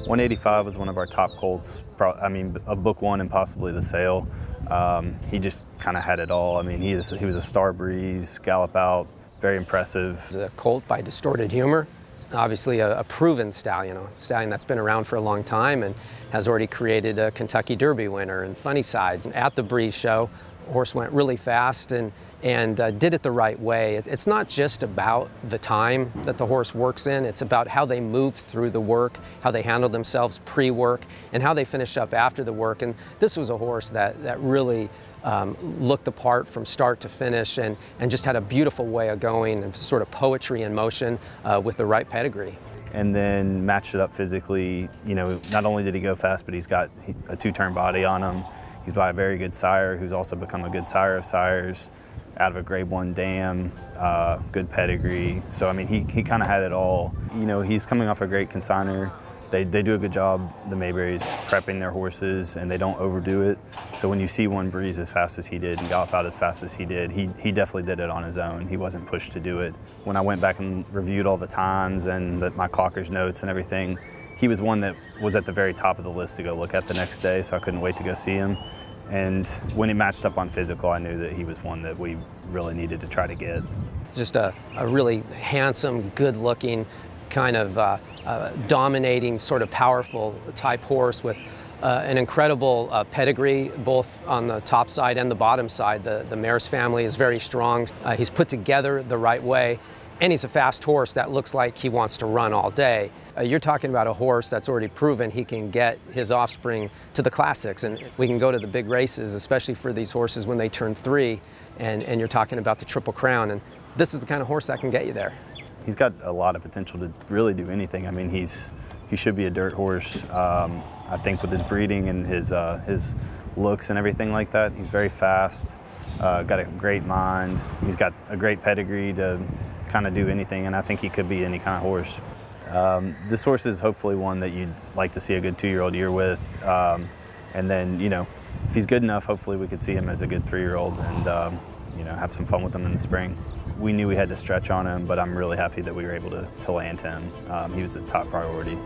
185 was one of our top colts. I mean, a book one and possibly the sale. Um, he just kind of had it all. I mean, he, is, he was a star breeze, gallop out, very impressive. A colt by Distorted Humor. Obviously a, a, proven stallion, a stallion that's been around for a long time and has already created a Kentucky Derby winner and Funny Cides. At the Breeze show, horse went really fast and and uh, did it the right way. It, it's not just about the time that the horse works in, it's about how they move through the work, how they handle themselves pre-work, and how they finish up after the work. And this was a horse that, that really um, looked the part from start to finish and, and just had a beautiful way of going and sort of poetry in motion uh, with the right pedigree and then matched it up physically. You know, not only did he go fast, but he's got a two-turn body on him. He's by a very good sire who's also become a good sire of sires out of a grade one dam, uh, good pedigree. So, I mean, he, he kind of had it all. You know, he's coming off a great consigner. They, they do a good job, the Mayberries, prepping their horses and they don't overdo it. So when you see one breeze as fast as he did and gallop out as fast as he did, he, he definitely did it on his own. He wasn't pushed to do it. When I went back and reviewed all the times and the, my clocker's notes and everything, he was one that was at the very top of the list to go look at the next day, so I couldn't wait to go see him. And when he matched up on physical, I knew that he was one that we really needed to try to get. Just a, a really handsome, good-looking, kind of uh, uh, dominating, sort of powerful type horse with uh, an incredible uh, pedigree, both on the top side and the bottom side. The, the mare's family is very strong. Uh, he's put together the right way, and he's a fast horse that looks like he wants to run all day. Uh, you're talking about a horse that's already proven he can get his offspring to the classics, and we can go to the big races, especially for these horses when they turn three, and, and you're talking about the Triple Crown, and this is the kind of horse that can get you there. He's got a lot of potential to really do anything. I mean, he's he should be a dirt horse. Um, I think with his breeding and his uh, his looks and everything like that, he's very fast. Uh, got a great mind. He's got a great pedigree to kind of do anything, and I think he could be any kind of horse. Um, this horse is hopefully one that you'd like to see a good two-year-old year with, um, and then you know, if he's good enough, hopefully we could see him as a good three-year-old and um, you know have some fun with him in the spring. We knew we had to stretch on him, but I'm really happy that we were able to, to land him. Um, he was a top priority.